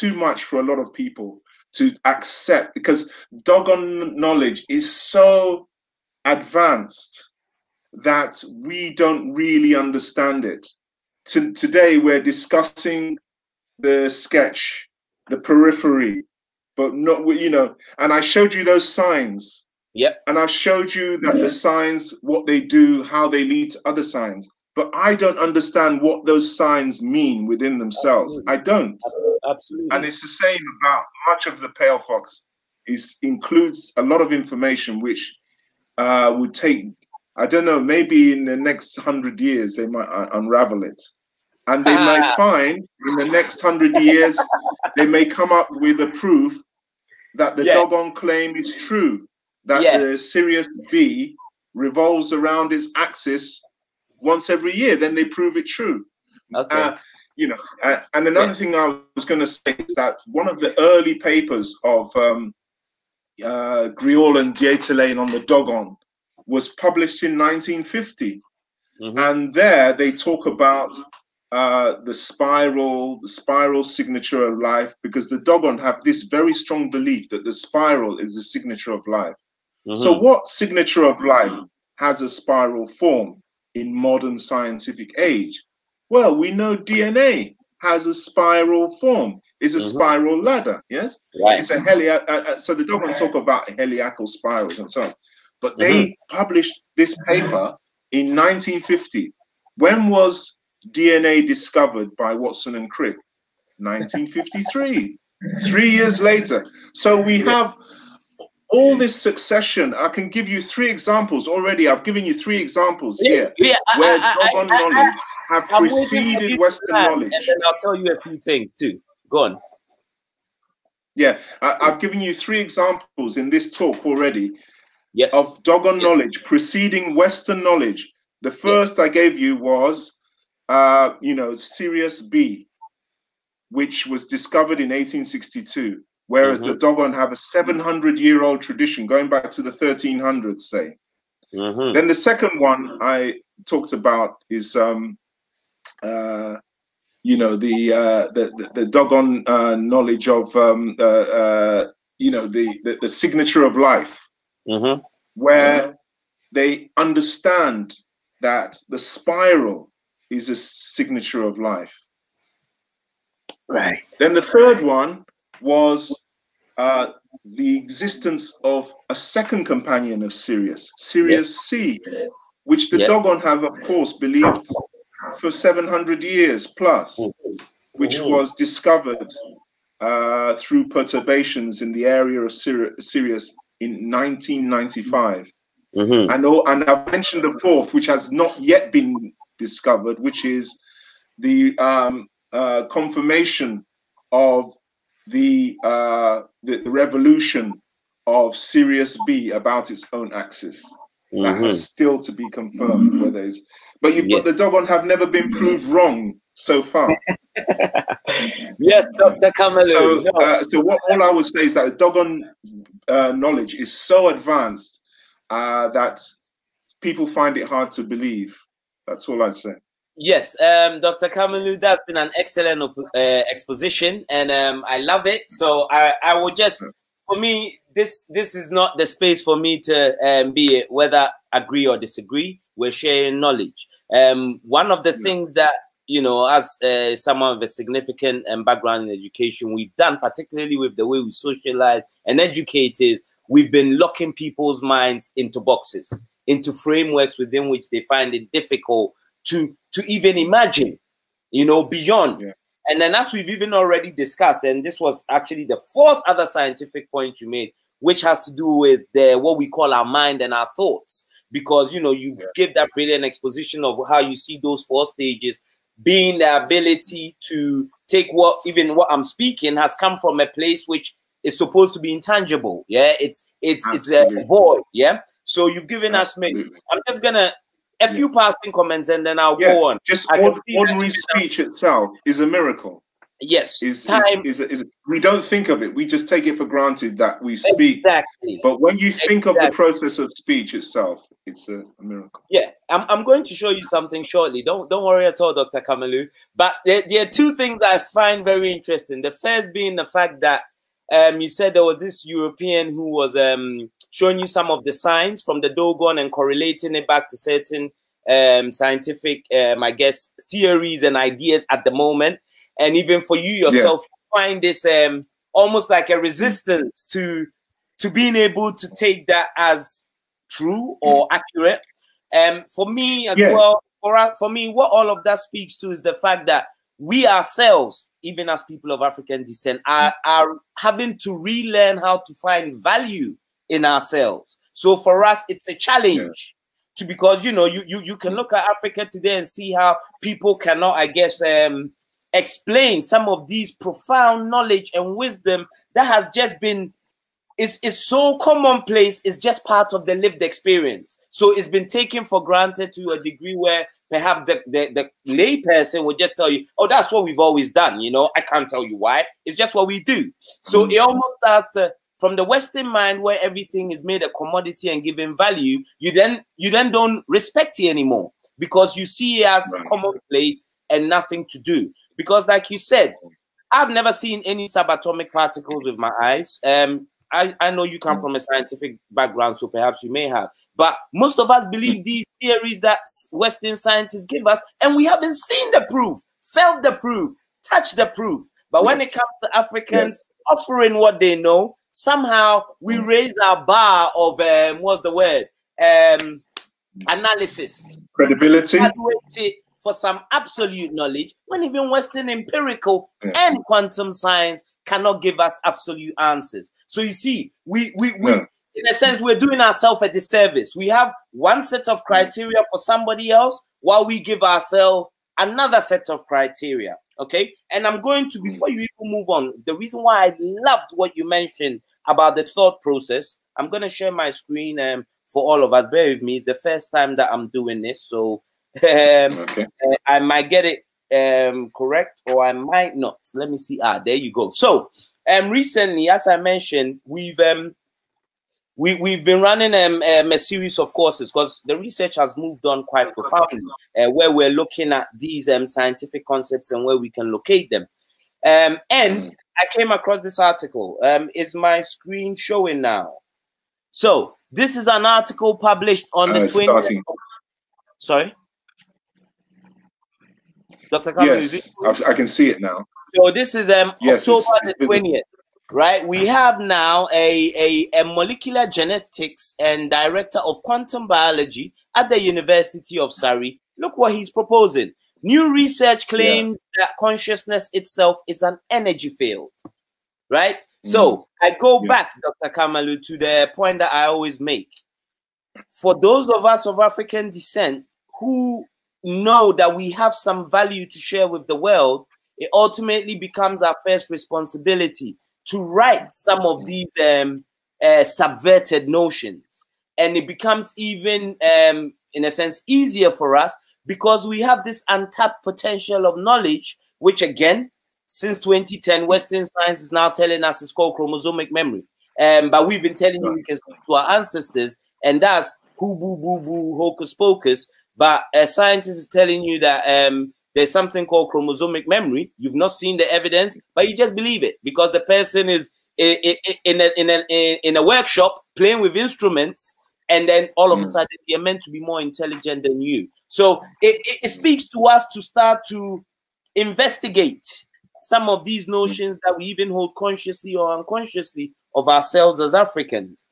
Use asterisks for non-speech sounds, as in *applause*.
too much for a lot of people to accept because dogon knowledge is so advanced that we don't really understand it. To, today, we're discussing the sketch, the periphery, but not, you know, and I showed you those signs. Yep. And I showed you that the signs, what they do, how they lead to other signs. But I don't understand what those signs mean within themselves. Absolutely. I don't. Absolutely. And it's the same about much of the pale fox. Is includes a lot of information which uh, would take I don't know, maybe in the next hundred years they might unravel it. And they might *laughs* find in the next hundred years, they may come up with a proof that the yeah. dogon claim is true, that yeah. the Sirius B revolves around its axis once every year. Then they prove it true. Okay. Uh, you know, uh, and another yeah. thing I was going to say is that one of the early papers of um, uh, Griaule and Dieterlen on the Dogon was published in 1950. Mm-hmm. And there they talk about uh, the spiral, the spiral signature of life, because the Dogon have this very strong belief that the spiral is the signature of life. Mm-hmm. So, what signature of life has a spiral form in modern scientific age? Well, we know DNA has a spiral form. It's a mm-hmm. spiral ladder. Yes, right. it's a heli. Uh, uh, so the Dogon talk about heliacal spirals and so on. But they mm-hmm. published this paper in 1950. When was DNA discovered by Watson and Crick? *laughs* 1953. Three years later. So we have all this succession. I can give you three examples already. I've given you three examples here yeah, where Dogon knowledge have preceded Western knowledge. And then I'll tell you a few things too. Go on. Yeah, I, have given you three examples in this talk already yes. of Dogon yes. knowledge preceding Western knowledge. The first yes. I gave you was, uh, you know, Sirius B, which was discovered in 1862, whereas mm-hmm. the Dogon have a 700 year old tradition going back to the 1300s, say. Mm-hmm. Then the second one I talked about is, um, uh, you know, the, uh, the, the, the Dogon uh, knowledge of, um, uh, uh, you know, the, the, the signature of life mm-hmm. where they understand that the spiral is a signature of life. Right. Then the third one was uh, the existence of a second companion of Sirius, Sirius yep. C, which the yep. Dogon have, of course, believed for 700 years plus, which was discovered uh, through perturbations in the area of Sirius in 1995. Mm-hmm. And, and I've mentioned the fourth, which has not yet been discovered, which is the um, uh, confirmation of the, uh, the, the revolution of Sirius B about its own axis. Mm-hmm. That has still to be confirmed whether it's but you yes. but the Dogon have never been proved wrong so far. *laughs* yes, Dr. Kamalu. So, no. uh, so what all I would say is that the Dogon uh, knowledge is so advanced uh, that people find it hard to believe. That's all I'd say. Yes, um, Dr. Kamalu, that's been an excellent uh, exposition, and um, I love it. So I, I will just, for me, this this is not the space for me to um, be whether agree or disagree. We're sharing knowledge. Um, one of the yeah. things that you know, as uh, someone with a significant um, background in education, we've done, particularly with the way we socialize and educate, is we've been locking people's minds into boxes, into frameworks within which they find it difficult to to even imagine, you know, beyond. Yeah. And then, as we've even already discussed, and this was actually the fourth other scientific point you made, which has to do with the what we call our mind and our thoughts because you know you yeah. give that brilliant exposition of how you see those four stages being the ability to take what even what I'm speaking has come from a place which is supposed to be intangible. Yeah, it's it's Absolutely. it's a void. Yeah. So you've given Absolutely. us many. I'm just gonna a few passing comments and then I'll yeah, go on. Just ordinary speech itself is a miracle. Yes, is, time is, is, is, we don't think of it. We just take it for granted that we speak. Exactly. But when you think exactly. of the process of speech itself, it's a, a, miracle. Yeah, I'm, I'm going to show you something shortly. Don't don't worry at all, Dr. Kamalu. But there, there are two things I find very interesting. The first being the fact that um, you said there was this European who was um, showing you some of the signs from the Dogon and correlating it back to certain um, scientific, um, I guess, theories and ideas at the moment and even for you yourself yeah. find this um almost like a resistance to to being able to take that as true or accurate um for me as yeah. well for, for me what all of that speaks to is the fact that we ourselves even as people of african descent are, are having to relearn how to find value in ourselves. So for us it's a challenge yeah. to because you know you, you you can look at africa today and see how people cannot i guess um explain some of these profound knowledge and wisdom that has just been is is so commonplace it's just part of the lived experience. So it's been taken for granted to a degree where perhaps the, the, the lay person would just tell you oh that's what we've always done you know? I can't tell you why. It's just what we do. So mm-hmm. it almost starts to from the western mind where everything is made a commodity and given value you then you then don't respect it anymore because you see it as right. commonplace and nothing to do because, like you said, I've never seen any subatomic particles with my eyes. Um, I, I know you come from a scientific background, so perhaps you may have. But most of us believe mm. these theories that Western scientists give us, and we haven't seen the proof, felt the proof, touched the proof. But when it comes to Africans yes. offering what they know, somehow we mm. raise our bar of um, what's the word? Um, analysis, credibility, for some absolute knowledge when even Western empirical yeah. and quantum science cannot give us absolute answers. So you see, we we, we yeah. in a sense we're doing ourselves a disservice. We have one set of criteria for somebody else while we give ourselves another set of criteria. Okay, and I'm going to before you even move on. The reason why I loved what you mentioned about the thought process, I'm going to share my screen um, for all of us. Bear with me. It's the first time that I'm doing this, so *laughs* um, okay. Uh, I might get it um, correct or I might not. Let me see. Ah, there you go. So, um, recently, as I mentioned, we've um, we we've been running um, um a series of courses because the research has moved on quite profoundly, uh, where we're looking at these um scientific concepts and where we can locate them. Um, and mm. I came across this article. Um, is my screen showing now? So this is an article published on uh, the 20th. Sorry. Dr. yes, I can see it now. So this is um, yes, October it's, it's the 20th, right? We have now a, a, a molecular genetics and director of quantum biology at the University of Surrey. Look what he's proposing. New research claims yeah. that consciousness itself is an energy field, right? Mm. So I go yeah. back, Dr. Kamalu, to the point that I always make. For those of us of African descent who know that we have some value to share with the world, it ultimately becomes our first responsibility to write some of these um, uh, subverted notions. And it becomes even, um, in a sense, easier for us because we have this untapped potential of knowledge, which again, since 2010, Western science is now telling us it's called chromosomic memory. Um, but we've been telling you we can speak to our ancestors, and that's who boo boo boo hocus pocus but a scientist is telling you that um, there's something called chromosomic memory. You've not seen the evidence, but you just believe it because the person is in a, in a, in a workshop playing with instruments, and then all of a mm. sudden they're meant to be more intelligent than you. So it, it, it speaks to us to start to investigate some of these notions that we even hold consciously or unconsciously of ourselves as Africans.